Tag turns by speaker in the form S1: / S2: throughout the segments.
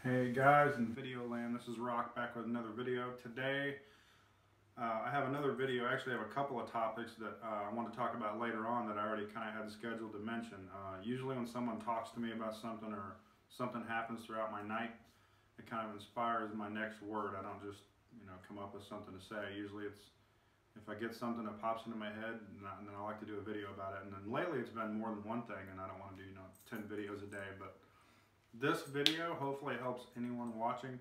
S1: Hey guys in video land, this is Rock back with another video. Today uh, I have another video, I actually have a couple of topics that uh, I want to talk about later on that I already kind of had scheduled to mention. Uh, usually when someone talks to me about something or something happens throughout my night, it kind of inspires my next word. I don't just you know come up with something to say. Usually it's if I get something that pops into my head and, I, and then I like to do a video about it. And then lately it's been more than one thing and I don't want to do you know 10 videos a day but this video hopefully helps anyone watching,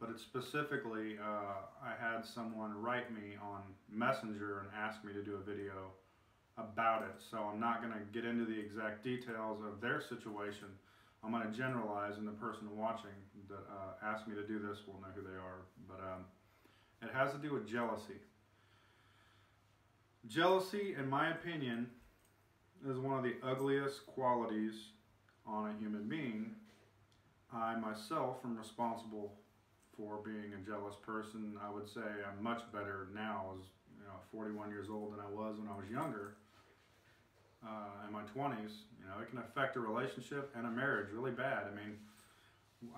S1: but it's specifically, uh, I had someone write me on Messenger and ask me to do a video about it. So I'm not going to get into the exact details of their situation. I'm going to generalize, and the person watching that uh, asked me to do this will know who they are. But um, it has to do with jealousy. Jealousy, in my opinion, is one of the ugliest qualities on a human being I myself am responsible for being a jealous person. I would say I'm much better now as you know 41 years old than I was when I was younger. Uh, in my 20s, you know, it can affect a relationship and a marriage really bad. I mean,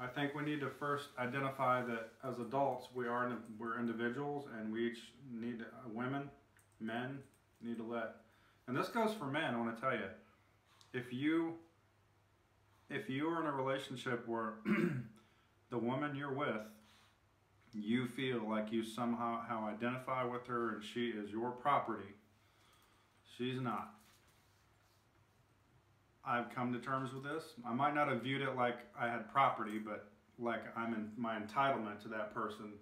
S1: I think we need to first identify that as adults we are we're individuals and we each need uh, women, men need to let. And this goes for men. I want to tell you, if you if you are in a relationship where the woman you're with, you feel like you somehow how identify with her and she is your property, she's not. I've come to terms with this. I might not have viewed it like I had property, but like I'm in my entitlement to that person.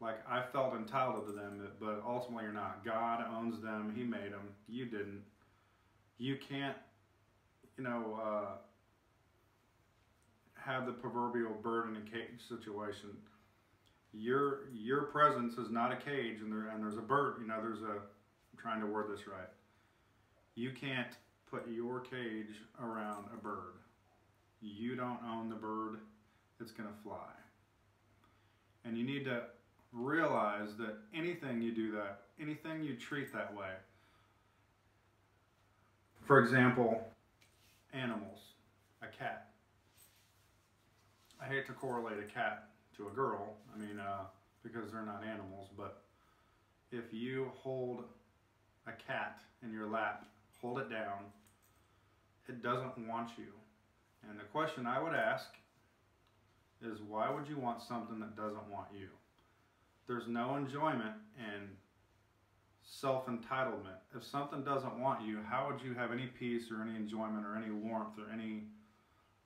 S1: Like I felt entitled to them, but ultimately you're not. God owns them. He made them. You didn't. You can't, you know, uh, have the proverbial bird in a cage situation. Your your presence is not a cage, and there and there's a bird. You know, there's a. I'm trying to word this right. You can't put your cage around a bird. You don't own the bird. It's gonna fly. And you need to realize that anything you do that, anything you treat that way. For example, animals, a cat I hate to correlate a cat to a girl. I mean, uh, because they're not animals, but if you hold a cat in your lap, hold it down, it doesn't want you. And the question I would ask is why would you want something that doesn't want you? There's no enjoyment in self-entitlement. If something doesn't want you, how would you have any peace or any enjoyment or any warmth or any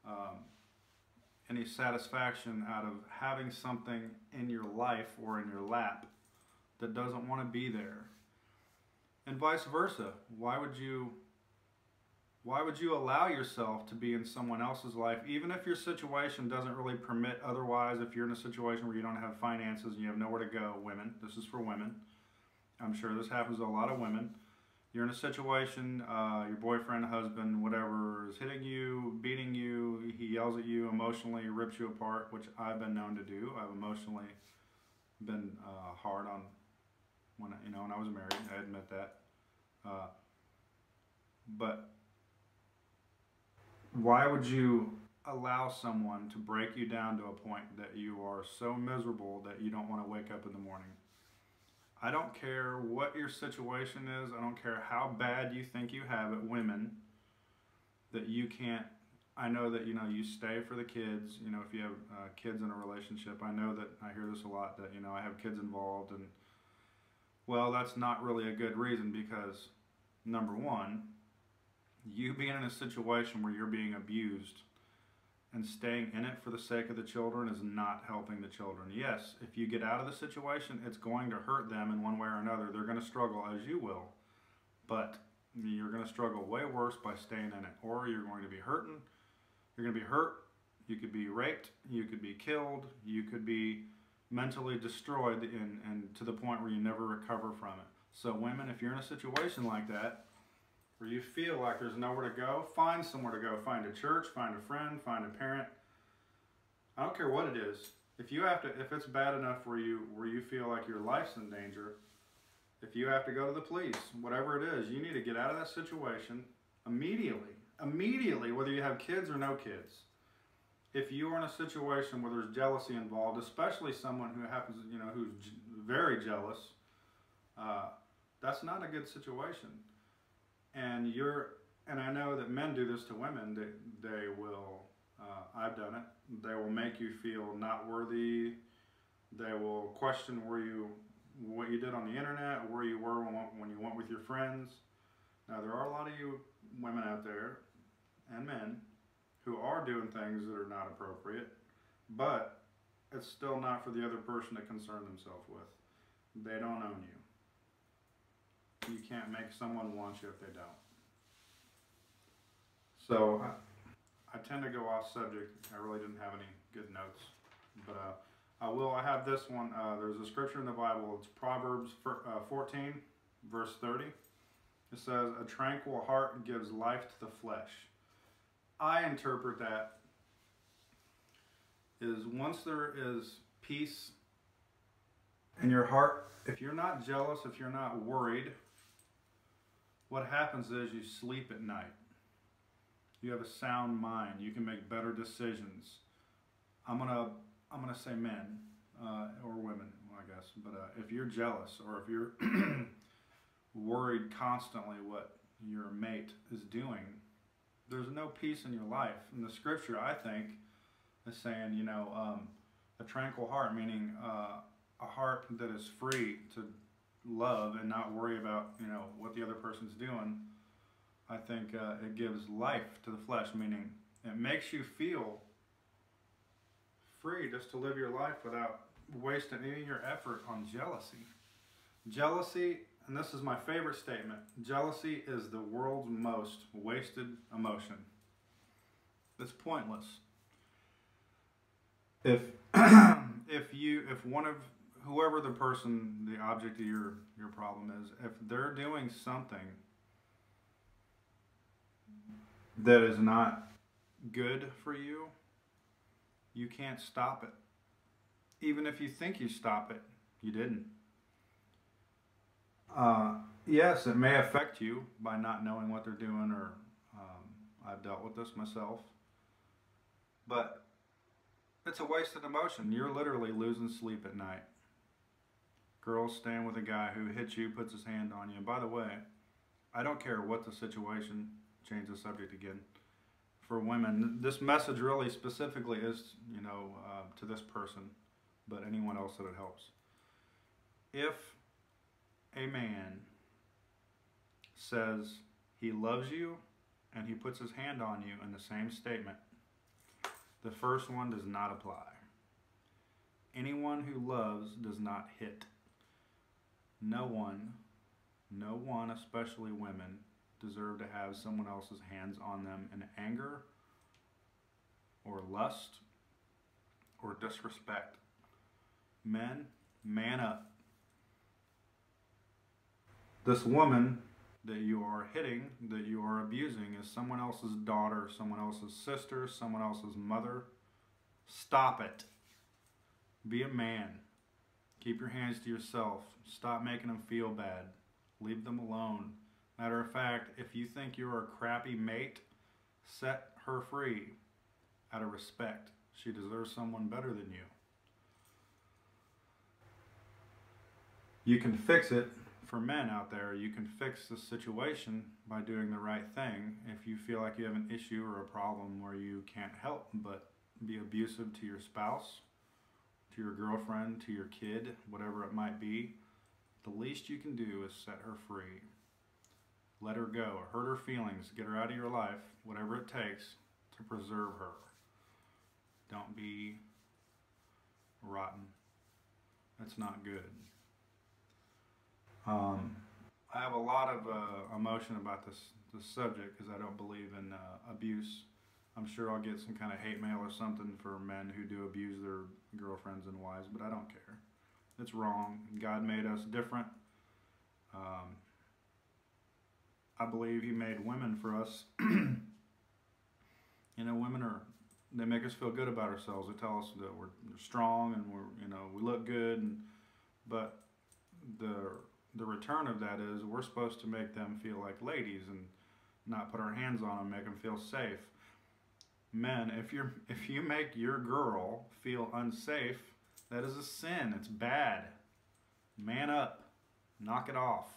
S1: um, any satisfaction out of having something in your life or in your lap that doesn't want to be there. And vice versa. Why would you why would you allow yourself to be in someone else's life even if your situation doesn't really permit otherwise if you're in a situation where you don't have finances and you have nowhere to go, women, this is for women. I'm sure this happens to a lot of women you're in a situation, uh, your boyfriend, husband, whatever, is hitting you, beating you, he yells at you emotionally, rips you apart, which I've been known to do. I've emotionally been uh, hard on when you know when I was married. I admit that. Uh, but why would you allow someone to break you down to a point that you are so miserable that you don't want to wake up in the morning? I don't care what your situation is. I don't care how bad you think you have it, women, that you can't. I know that, you know, you stay for the kids, you know, if you have uh, kids in a relationship. I know that I hear this a lot that, you know, I have kids involved. And, well, that's not really a good reason because, number one, you being in a situation where you're being abused and staying in it for the sake of the children is not helping the children. Yes, if you get out of the situation, it's going to hurt them in one way or another. They're going to struggle as you will, but you're going to struggle way worse by staying in it, or you're going to be hurting. You're going to be hurt. You could be raped. You could be killed. You could be mentally destroyed and, and to the point where you never recover from it. So women, if you're in a situation like that, where you feel like there's nowhere to go, find somewhere to go. Find a church, find a friend, find a parent. I don't care what it is. If you have to, if it's bad enough where you where you feel like your life's in danger, if you have to go to the police, whatever it is, you need to get out of that situation immediately. Immediately, whether you have kids or no kids. if you are in a situation where there's jealousy involved, especially someone who happens, you know, who's very jealous, uh, that's not a good situation. And you're, and I know that men do this to women. They, they will. Uh, I've done it. They will make you feel not worthy. They will question where you, what you did on the internet, where you were when, when you went with your friends. Now there are a lot of you women out there, and men, who are doing things that are not appropriate, but it's still not for the other person to concern themselves with. They don't own you. You can't make someone want you if they don't. So I, I tend to go off subject. I really didn't have any good notes, but uh, I will. I have this one. Uh, there's a scripture in the Bible. It's Proverbs uh, 14, verse 30. It says, "A tranquil heart gives life to the flesh." I interpret that is once there is peace in your heart, if you're not jealous, if you're not worried, what happens is you sleep at night. You have a sound mind. You can make better decisions. I'm gonna I'm gonna say men uh, or women, I guess. But uh, if you're jealous or if you're worried constantly what your mate is doing, there's no peace in your life. And the scripture, I think, is saying, you know, um, a tranquil heart, meaning uh, a heart that is free to love and not worry about, you know, what the other person's doing. I think uh, it gives life to the flesh, meaning it makes you feel free just to live your life without wasting any of your effort on jealousy. Jealousy and this is my favorite statement jealousy is the world's most wasted emotion. It's pointless. If if you if one of whoever the person the object of your your problem is if they're doing something that is not good for you you can't stop it even if you think you stop it you didn't uh, yes, it may affect you by not knowing what they're doing, or um, I've dealt with this myself. But it's a wasted emotion. You're literally losing sleep at night. Girls stand with a guy who hits you, puts his hand on you. And by the way, I don't care what the situation, change the subject again. For women, this message really specifically is, you know, uh, to this person, but anyone else that it helps. If a man says he loves you and he puts his hand on you in the same statement, the first one does not apply. Anyone who loves does not hit. No one, no one, especially women, deserve to have someone else's hands on them in anger or lust or disrespect. Men, man up this woman that you are hitting, that you are abusing, is someone else's daughter, someone else's sister, someone else's mother. Stop it. Be a man. Keep your hands to yourself. Stop making them feel bad. Leave them alone. Matter of fact, if you think you're a crappy mate, set her free out of respect. She deserves someone better than you. You can fix it for men out there, you can fix the situation by doing the right thing. If you feel like you have an issue or a problem where you can't help but be abusive to your spouse, to your girlfriend, to your kid, whatever it might be, the least you can do is set her free. Let her go, hurt her feelings, get her out of your life, whatever it takes to preserve her. Don't be rotten. That's not good. Um, I have a lot of uh, emotion about this this subject because I don't believe in uh, abuse. I'm sure I'll get some kind of hate mail or something for men who do abuse their girlfriends and wives, but I don't care. It's wrong. God made us different. Um, I believe He made women for us. you know, women are they make us feel good about ourselves. They tell us that we're strong and we're you know we look good, and but the the return of that is we're supposed to make them feel like ladies and not put our hands on them, make them feel safe. Men, if you're if you make your girl feel unsafe, that is a sin. It's bad. Man up. Knock it off.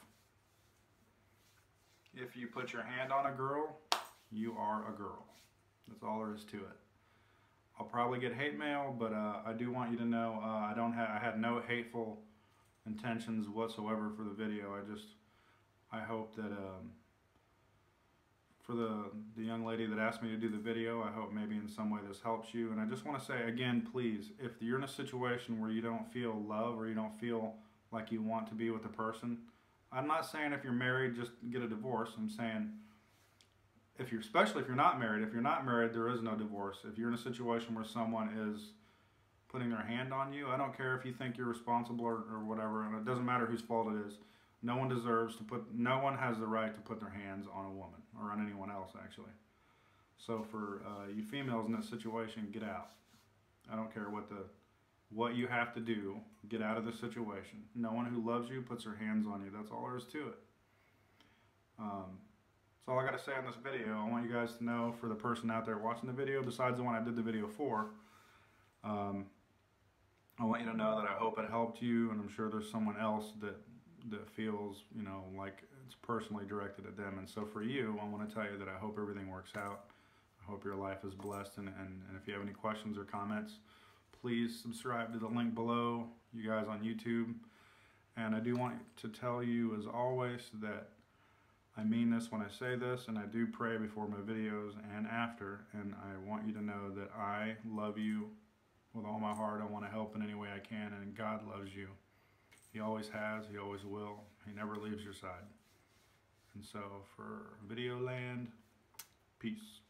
S1: If you put your hand on a girl, you are a girl. That's all there is to it. I'll probably get hate mail, but uh, I do want you to know uh, I don't have I had no hateful intentions whatsoever for the video. I just I hope that um, for the the young lady that asked me to do the video, I hope maybe in some way this helps you. And I just want to say again, please, if you're in a situation where you don't feel love or you don't feel like you want to be with a person, I'm not saying if you're married just get a divorce. I'm saying if you're especially if you're not married, if you're not married, there is no divorce. If you're in a situation where someone is putting their hand on you, I don't care if you think you're responsible or, or whatever, and it doesn't matter whose fault it is. No one deserves to put. No one has the right to put their hands on a woman or on anyone else, actually. So for uh, you females in that situation, get out. I don't care what the what you have to do. Get out of the situation. No one who loves you puts their hands on you. That's all there is to it. Um, that's all I got to say on this video. I want you guys to know for the person out there watching the video, besides the one I did the video for, um, I want you to know that I hope it helped you, and I'm sure there's someone else that that feels, you know, like it's personally directed at them. And so for you, I want to tell you that I hope everything works out. I hope your life is blessed. And, and, and if you have any questions or comments, please subscribe to the link below, you guys on YouTube. And I do want to tell you, as always, that I mean this when I say this, and I do pray before my videos and after. And I want you to know that I love you with all my heart. I want to help in any way I can, and God loves you. He always has, He always will. He never leaves your side. And so for Video Land, peace.